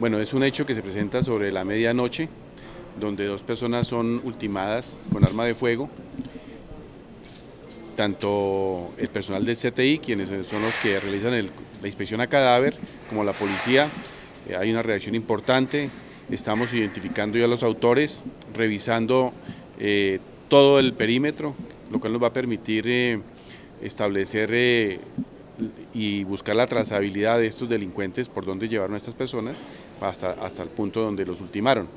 Bueno, es un hecho que se presenta sobre la medianoche, donde dos personas son ultimadas con arma de fuego, tanto el personal del CTI, quienes son los que realizan la inspección a cadáver, como la policía. Eh, hay una reacción importante, estamos identificando ya los autores, revisando eh, todo el perímetro, lo cual nos va a permitir eh, establecer y buscar la trazabilidad de estos delincuentes por dónde llevaron a estas personas hasta, hasta el punto donde los ultimaron.